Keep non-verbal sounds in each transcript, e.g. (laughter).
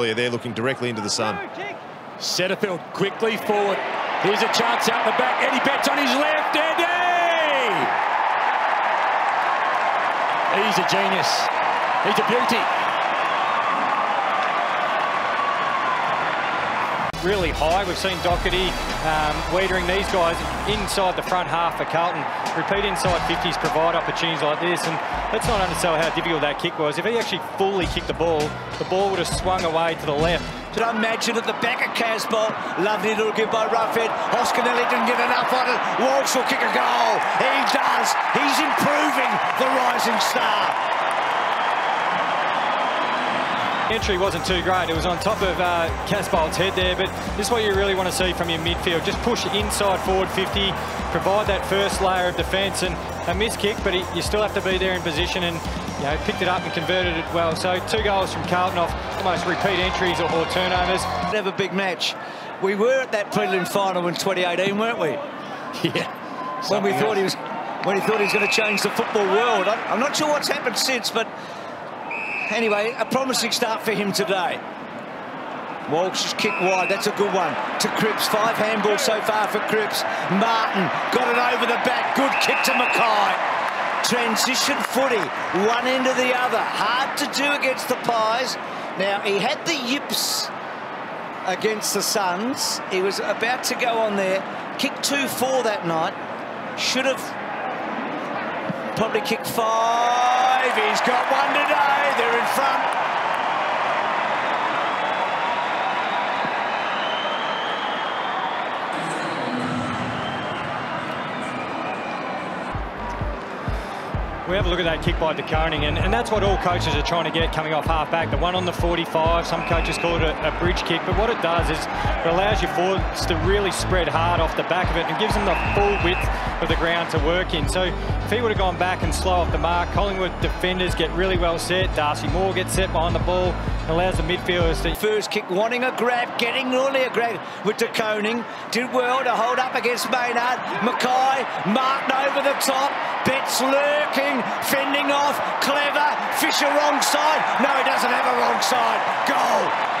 earlier. They're looking directly into the sun. Setterfield quickly forward. Here's a chance out the back. Eddie Betts on his left. Eddie! He's a genius. He's a beauty. Really high. We've seen Docherty um, Weitering these guys inside the front half for Carlton. Repeat inside 50s provide opportunities like this. And let's not undersell how difficult that kick was. If he actually fully kicked the ball, the ball would have swung away to the left. But imagine at the back of Casboult. Lovely little give by Roughead. Hoskin-Elliott didn't get enough on it. Walsh will kick a goal. He does. He's improving the rising star. Entry wasn't too great. It was on top of uh, Casboult's head there, but this is what you really want to see from your midfield. Just push inside forward 50, provide that first layer of defence, and a missed kick, but he, you still have to be there in position and you know, picked it up and converted it well. So two goals from Carlton off almost repeat entries or, or turnovers. Have a big match. We were at that prelim final in 2018, weren't we? (laughs) Yeah. When we thought he was, when he thought he was going to change the football world. I'm not sure what's happened since, but anyway, a promising start for him today. Walsh's kick wide, that's a good one. To Cripps, five handballs so far for Cripps. Martin got it over the back, good kick to McKay. Transition footy, one end to the other. Hard to do against the Pies. Now, he had the yips against the Suns. He was about to go on there. Kicked 2-4 that night. Should have probably kicked five. He's got one today. They're in front. We have a look at that kick by De Koning, and, and that's what all coaches are trying to get coming off half-back. The one on the 45, some coaches call it a, a, bridge kick, but what it does is it allows your forwards to really spread hard off the back of it and gives them the full width of the ground to work in. So if he would have gone back and slow off the mark, Collingwood defenders get really well set, Darcy Moore gets set behind the ball, allows the midfielders to... First kick, wanting a grab, getting nearly a grab with De Koning. Did well to hold up against Maynard. McKay, Martin over the top. Betts lurking, fending off. Clever, Fisher wrong side. No, he doesn't have a wrong side. Goal.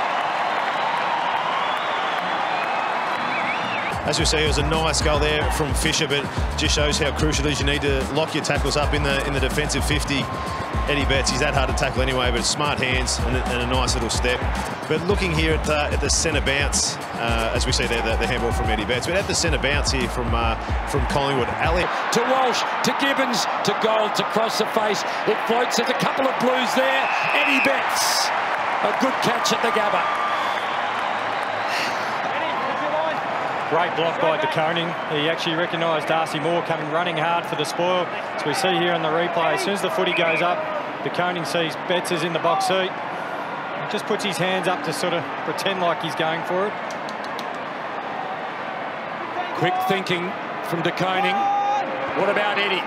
As we see, it was a nice goal there from Fisher, but just shows how crucial it is. You need to lock your tackles up in the in the defensive 50. Eddie Betts, he's that hard to tackle anyway, but smart hands and a, and a nice little step. But looking here at, uh, at the centre bounce, uh, as we see there, the, the, handball from Eddie Betts. But at the centre bounce here from uh, from Collingwood. Ali to Walsh, to Gibbons, to Gold, to cross the face. It floats. There's a couple of blues there. Eddie Betts, a good catch at the Gabba. Great block by De Koning. He actually recognised Darcy Moore coming running hard for the spoil. As we see here on the replay, as soon as the footy goes up, De Koning sees Betts is in the box seat. He just puts his hands up to sort of pretend like he's going for it. Quick thinking from De Koning. What about Eddie?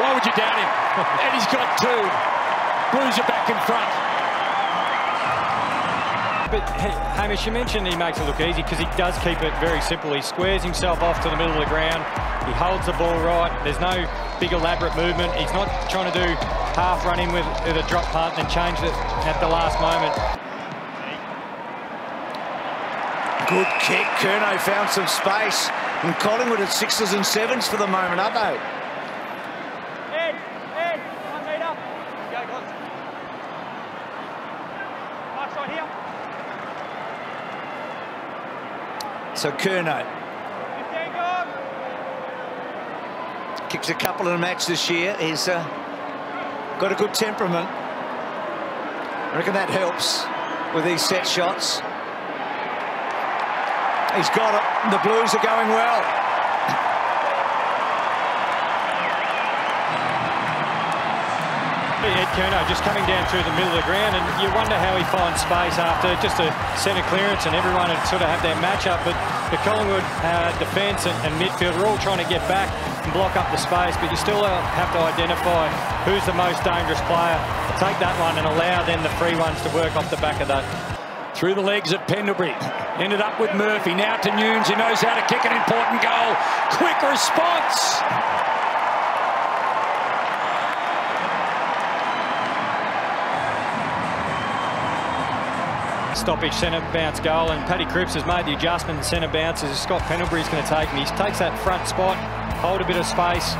Why would you doubt him? (laughs) Eddie's got two. Blues are back in front. But Hamish, you mentioned he makes it look easy because he does keep it very simple. He squares himself off to the middle of the ground. He holds the ball right. There's no big elaborate movement. He's not trying to do half run in with, with a drop punt and change it at the last moment. Good kick. Curnow found some space. And Collingwood at sixes and sevens for the moment, aren't they? Ed, Ed, one metre. Go, guys. Mark's right here. So Curnow. 15. Kicks a couple in the match this year. He's uh, got a good temperament. I reckon that helps with these set shots. He's got it. The Blues are going well. Ed Curnow just coming down through the middle of the ground and you wonder how he finds space after just a centre clearance and everyone would sort of have their match-up but the Collingwood uh, defence and, and midfield are all trying to get back and block up the space but you still have to identify who's the most dangerous player. Take that one and allow then the free ones to work off the back of that. Through the legs of Pendlebury. Ended up with Murphy. Now to Newnes, who knows how to kick an important goal. Quick response. Stoppage centre bounce goal and Paddy Cripps has made the adjustment in centre bounces. Scott Pendlebury's going to take him. He takes that front spot, hold a bit of space.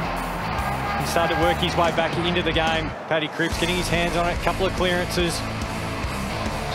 He started to work his way back into the game. Paddy Cripps getting his hands on it, a couple of clearances.